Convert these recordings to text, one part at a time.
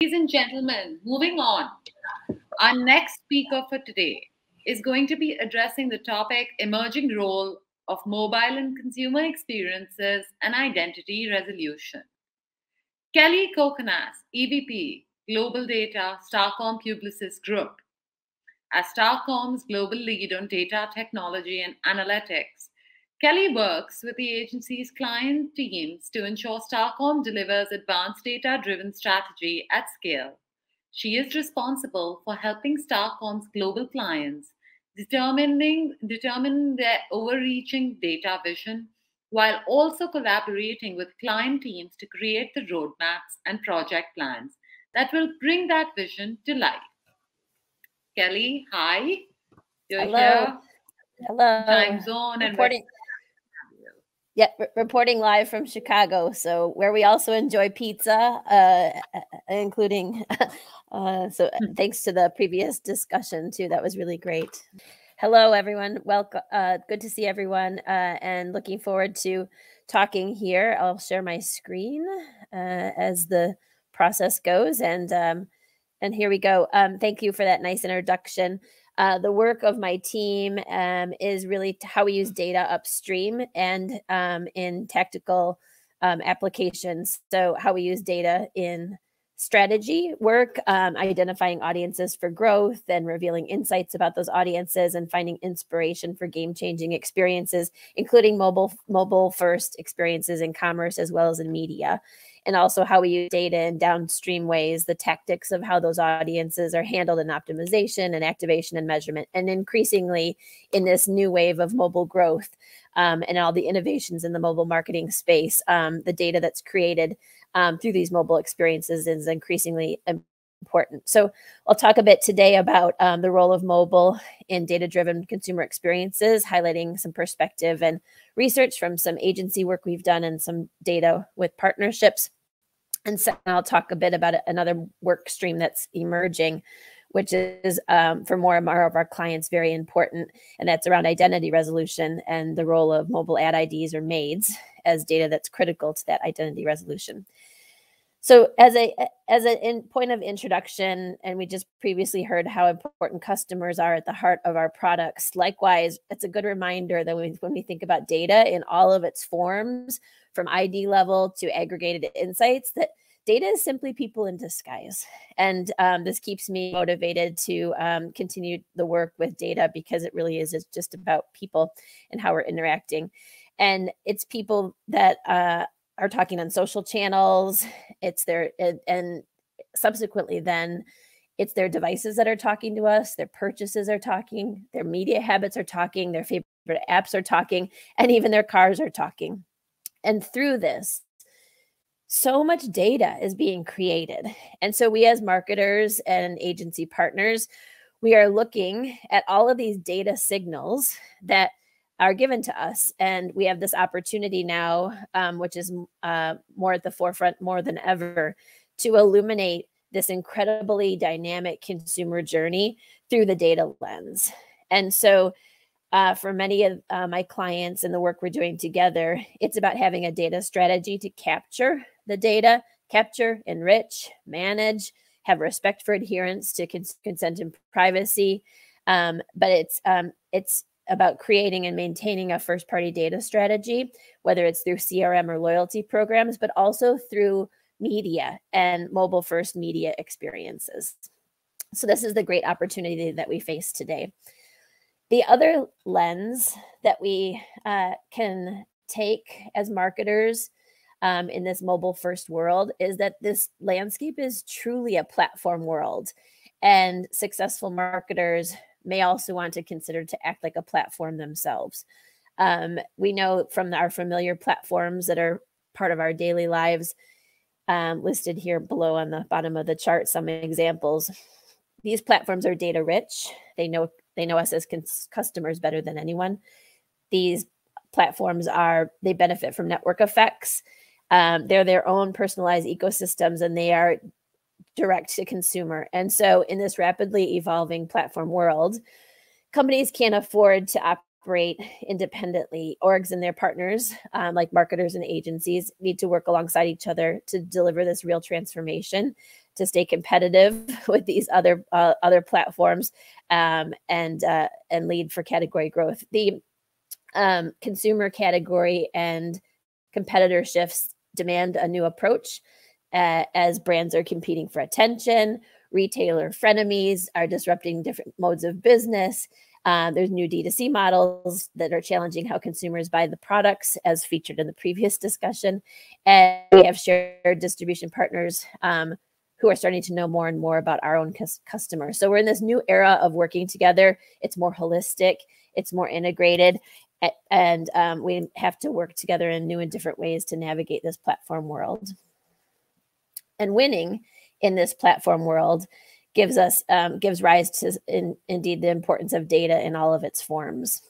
Ladies and gentlemen, moving on. Our next speaker for today is going to be addressing the topic emerging role of mobile and consumer experiences and identity resolution. Kelly Kokonas, EVP, Global Data, Starcom Publicis Group. As Starcom's global lead on data technology and analytics, Kelly works with the agency's client teams to ensure Starcom delivers advanced data driven strategy at scale. She is responsible for helping Starcom's global clients determining determine their overreaching data vision while also collaborating with client teams to create the roadmaps and project plans that will bring that vision to life. Kelly, hi. You're Hello. here. Hello. Time zone and reporting. Yeah, re- reporting live from Chicago. So where we also enjoy pizza, uh, including. uh, so thanks to the previous discussion too. That was really great. Hello, everyone. Welcome. Uh, good to see everyone, uh, and looking forward to talking here. I'll share my screen uh, as the process goes, and um, and here we go. Um, thank you for that nice introduction. Uh, the work of my team um, is really how we use data upstream and um, in tactical um, applications. So, how we use data in strategy work, um, identifying audiences for growth and revealing insights about those audiences and finding inspiration for game changing experiences, including mobile mobile first experiences in commerce as well as in media and also how we use data in downstream ways, the tactics of how those audiences are handled in optimization and activation and measurement. And increasingly in this new wave of mobile growth um, and all the innovations in the mobile marketing space, um, the data that's created um, through these mobile experiences is increasingly important. So I'll talk a bit today about um, the role of mobile in data-driven consumer experiences, highlighting some perspective and research from some agency work we've done and some data with partnerships. And so I'll talk a bit about another work stream that's emerging, which is um, for more and more of our clients very important, and that's around identity resolution and the role of mobile ad IDs or MAIDs as data that's critical to that identity resolution. So as a as a in point of introduction, and we just previously heard how important customers are at the heart of our products. Likewise, it's a good reminder that when, when we think about data in all of its forms, from ID level to aggregated insights, that data is simply people in disguise. And um, this keeps me motivated to um, continue the work with data because it really is just about people and how we're interacting. And it's people that uh, are talking on social channels it's their it, and subsequently then it's their devices that are talking to us their purchases are talking their media habits are talking their favorite apps are talking and even their cars are talking. And through this so much data is being created. And so we as marketers and agency partners we are looking at all of these data signals that are given to us. And we have this opportunity now, um, which is uh, more at the forefront more than ever, to illuminate this incredibly dynamic consumer journey through the data lens. And so, uh, for many of uh, my clients and the work we're doing together, it's about having a data strategy to capture the data, capture, enrich, manage, have respect for adherence to cons- consent and privacy. Um, but it's um, it's about creating and maintaining a first party data strategy, whether it's through CRM or loyalty programs, but also through media and mobile first media experiences. So, this is the great opportunity that we face today. The other lens that we uh, can take as marketers um, in this mobile first world is that this landscape is truly a platform world. And successful marketers may also want to consider to act like a platform themselves. Um, we know from our familiar platforms that are part of our daily lives, um, listed here below on the bottom of the chart, some examples. These platforms are data rich. They know they know us as customers better than anyone. These platforms are they benefit from network effects. Um, they're their own personalized ecosystems, and they are direct to consumer. And so, in this rapidly evolving platform world, companies can't afford to operate independently. Orgs and their partners, um, like marketers and agencies, need to work alongside each other to deliver this real transformation to stay competitive with these other uh, other platforms um, and uh, and lead for category growth. The um, consumer category and competitor shifts demand a new approach uh, as brands are competing for attention. Retailer frenemies are disrupting different modes of business. Uh, there's new D2C models that are challenging how consumers buy the products, as featured in the previous discussion. And we have shared distribution partners um, who are starting to know more and more about our own customers. So we're in this new era of working together. It's more holistic, it's more integrated, and um, we have to work together in new and different ways to navigate this platform world. And winning in this platform world gives us um, gives rise to in, indeed the importance of data in all of its forms.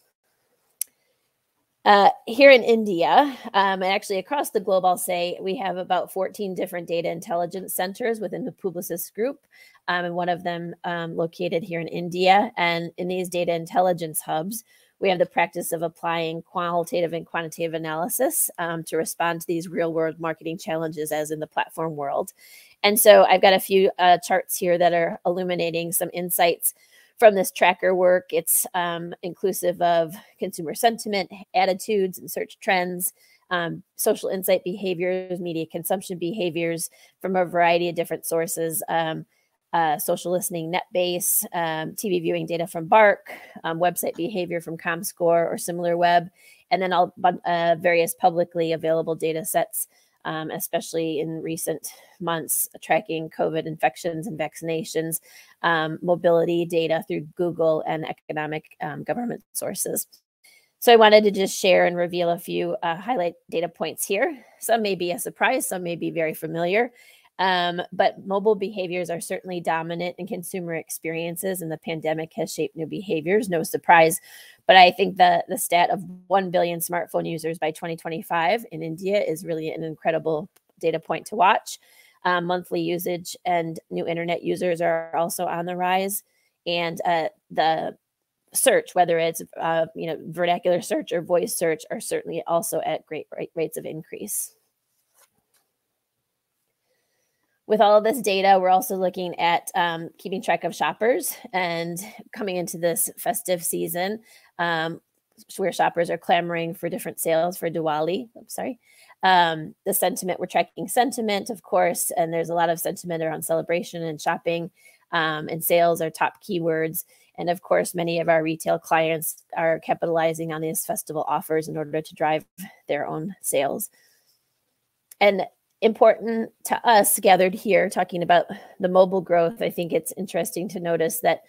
Uh, here in India, um, and actually across the globe, I'll say we have about 14 different data intelligence centers within the Publicis group, um, and one of them um, located here in India. And in these data intelligence hubs, we have the practice of applying qualitative and quantitative analysis um, to respond to these real world marketing challenges, as in the platform world. And so I've got a few uh, charts here that are illuminating some insights from this tracker work. It's um, inclusive of consumer sentiment, attitudes, and search trends, um, social insight behaviors, media consumption behaviors from a variety of different sources. Um, uh, social listening NetBase, um, TV viewing data from BARC, um, website behavior from ComScore or SimilarWeb, and then all uh, various publicly available data sets um, especially in recent months, tracking COVID infections and vaccinations, um, mobility data through Google and economic um, government sources. So I wanted to just share and reveal a few uh, highlight data points here. Some may be a surprise, some may be very familiar. Um, but mobile behaviors are certainly dominant in consumer experiences, and the pandemic has shaped new behaviors. No surprise. But I think the, the stat of 1 billion smartphone users by 2025 in India is really an incredible data point to watch. Um, monthly usage and new internet users are also on the rise. And uh, the search, whether it's uh, you know vernacular search or voice search, are certainly also at great rates of increase with all of this data, we're also looking at um, keeping track of shoppers and coming into this festive season um, where shoppers are clamoring for different sales for Diwali. I'm sorry. Um, the sentiment, we're tracking sentiment, of course, and there's a lot of sentiment around celebration and shopping, um, and sales are top keywords. And of course, many of our retail clients are capitalizing on these festival offers in order to drive their own sales. And important to us gathered here talking about the mobile growth, I think it's interesting to notice that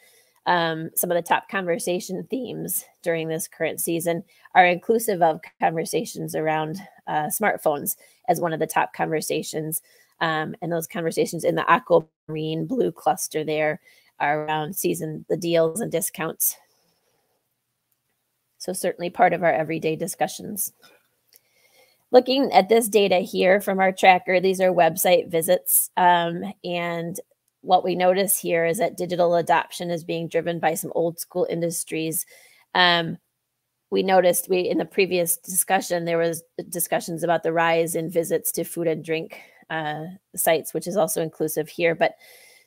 um, some of the top conversation themes during this current season are inclusive of conversations around uh, smartphones as one of the top conversations. Um, and those conversations in the aquamarine blue cluster there are around season, the deals and discounts. So certainly part of our everyday discussions. Looking at this data here from our tracker, these are website visits. Um, and what we notice here is that digital adoption is being driven by some old school industries. Um, we noticed we in the previous discussion there was discussions about the rise in visits to food and drink uh, sites, which is also inclusive here. But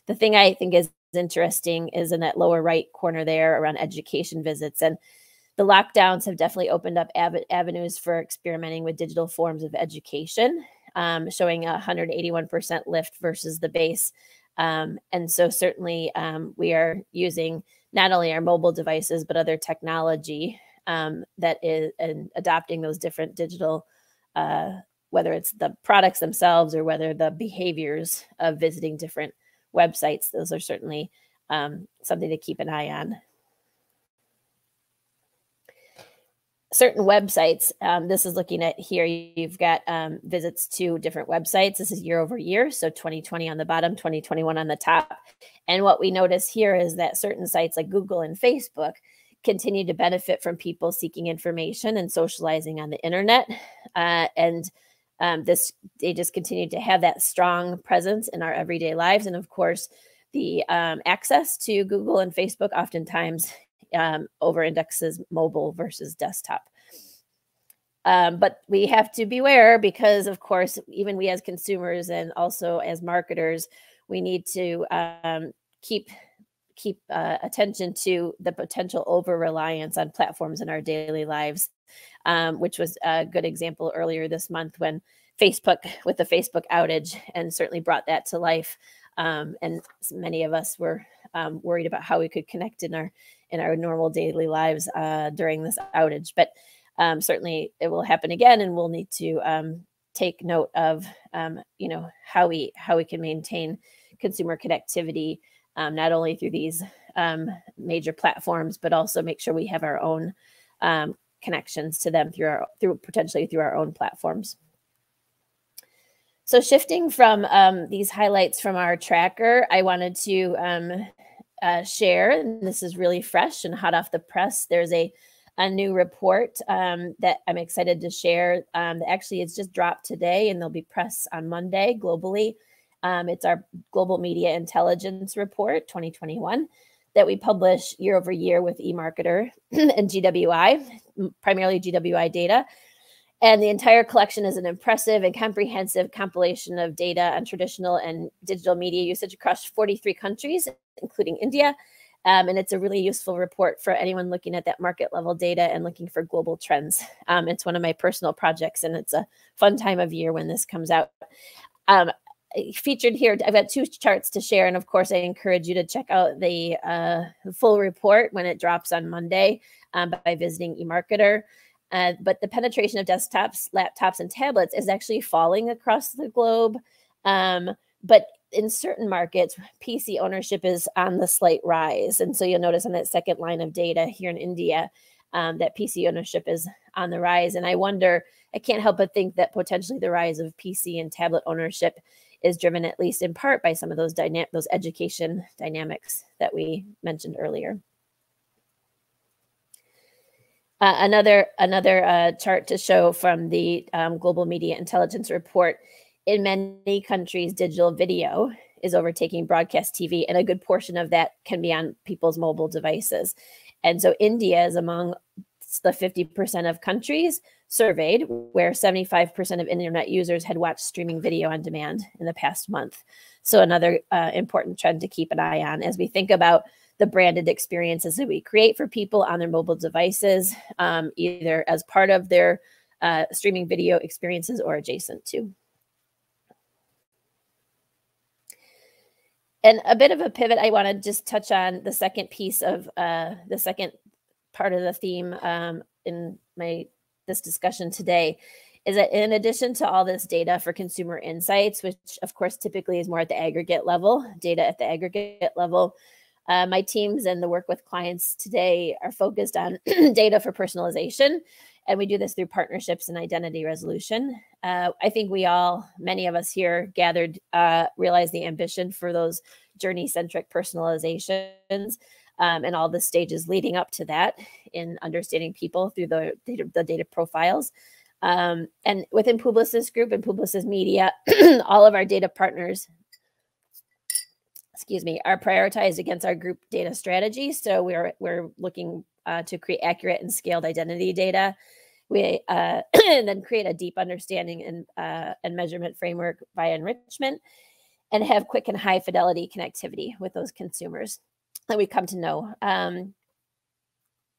the thing I think is interesting is in that lower right corner there around education visits and the lockdowns have definitely opened up av- avenues for experimenting with digital forms of education, um, showing a 181% lift versus the base. Um, and so, certainly, um, we are using not only our mobile devices, but other technology um, that is and adopting those different digital, uh, whether it's the products themselves or whether the behaviors of visiting different websites. Those are certainly um, something to keep an eye on. Certain websites. Um, this is looking at here. You've got um, visits to different websites. This is year over year. So 2020 on the bottom, 2021 on the top. And what we notice here is that certain sites like Google and Facebook continue to benefit from people seeking information and socializing on the internet. Uh, and um, this they just continue to have that strong presence in our everyday lives. And of course, the um, access to Google and Facebook oftentimes um, over indexes mobile versus desktop. Um, but we have to beware because, of course, even we as consumers and also as marketers, we need to um, keep keep uh, attention to the potential over reliance on platforms in our daily lives, um, which was a good example earlier this month when Facebook with the Facebook outage and certainly brought that to life. Um, and many of us were um, worried about how we could connect in our in our normal daily lives uh, during this outage. But um, certainly it will happen again, and we'll need to um, take note of um, you know how we how we can maintain consumer connectivity um, not only through these um, major platforms, but also make sure we have our own connections to them through our through potentially through our own platforms. So shifting from um, these highlights from our tracker, I wanted to um, uh, share, and this is really fresh and hot off the press. There's a a new report um, that I'm excited to share. Um, actually, it's just dropped today, and there'll be press on Monday globally. Um, it's our Global Media Intelligence Report 2021 that we publish year over year with eMarketer and GWI, primarily GWI data. And the entire collection is an impressive and comprehensive compilation of data on traditional and digital media usage across 43 countries, including India. Um, and it's a really useful report for anyone looking at that market level data and looking for global trends. Um, it's one of my personal projects, and it's a fun time of year when this comes out. Um, featured here. I've got two charts to share, and of course, I encourage you to check out the, uh, full report when it drops on Monday um, by visiting eMarketer. Uh, but the penetration of desktops, laptops, and tablets is actually falling across the globe. Um, but in certain markets, PC ownership is on the slight rise. And so you'll notice on that second line of data here in India um, that PC ownership is on the rise. And I wonder, I can't help but think that potentially the rise of PC and tablet ownership is driven at least in part by some of those dynamic those education dynamics that we mentioned earlier. Uh, another another uh, chart to show from the um, Global Media Intelligence Report. In many countries, digital video is overtaking broadcast TV, and a good portion of that can be on people's mobile devices. And so, India is among the 50% of countries surveyed where 75% of internet users had watched streaming video on demand in the past month. So, another uh, important trend to keep an eye on as we think about the branded experiences that we create for people on their mobile devices, um, either as part of their uh, streaming video experiences or adjacent to. And a bit of a pivot, I want to just touch on the second piece of uh, the second part of the theme um, in my this discussion today is that in addition to all this data for consumer insights, which of course typically is more at the aggregate level, data at the aggregate level, uh, my teams and the work with clients today are focused on data for personalization. And we do this through partnerships and identity resolution. Uh, I think we all, many of us here gathered, uh, realize the ambition for those journey centric personalizations um, and all the stages leading up to that in understanding people through the data, the data profiles. Um, and within Publicis Group and Publicis Media, all of our data partners, excuse me, are prioritized against our group data strategy. So we're we're looking uh, to create accurate and scaled identity data. We uh, and then create a deep understanding and uh, and measurement framework by enrichment, and have quick and high fidelity connectivity with those consumers that we come to know. Um,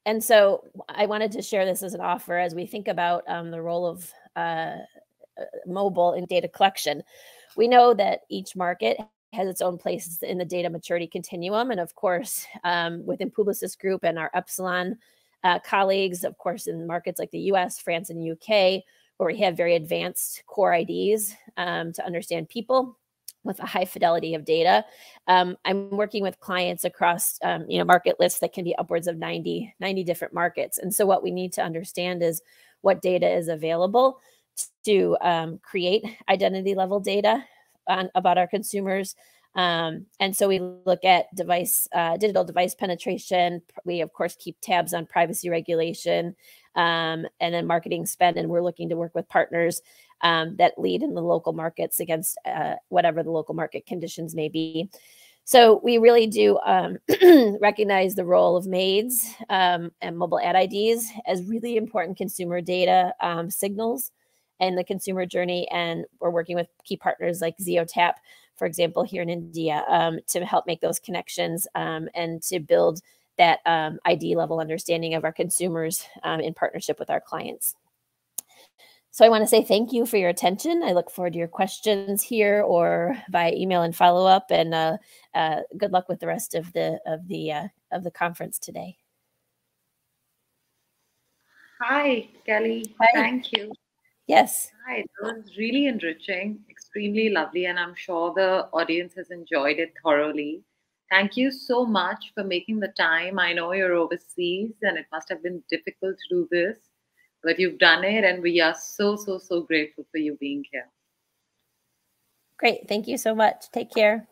and so I wanted to share this as an offer as we think about um, the role of uh, uh, mobile in data collection. We know that each market has its own place in the data maturity continuum. And of course, um, within Publicis Group and our Epsilon uh, colleagues, of course, in markets like the US, France, and UK, where we have very advanced core IDs um, to understand people with a high fidelity of data. Um, I'm working with clients across, um, you know, market lists that can be upwards of 90, 90 different markets. And so what we need to understand is what data is available to um, create identity level data on, about our consumers. Um, and so we look at device, uh, digital device penetration. We of course keep tabs on privacy regulation um, and then marketing spend. And we're looking to work with partners um, that lead in the local markets against uh, whatever the local market conditions may be. So we really do um, recognize the role of MAIDs um, and mobile ad IDs as really important consumer data um, signals in the consumer journey. And we're working with key partners like Zeotap for example, here in India, um, to help make those connections um, and to build that um, ID level understanding of our consumers um, in partnership with our clients. So I want to say thank you for your attention. I look forward to your questions here or via email and follow up. And uh, uh, good luck with the rest of the of the uh, of the conference today. Hi, Kelly. Hi. Thank you. Yes. Hi. It was really enriching, extremely lovely, and I'm sure the audience has enjoyed it thoroughly. Thank you so much for making the time. I know you're overseas and it must have been difficult to do this but you've done it and we are so so so grateful for you being here great thank you so much take care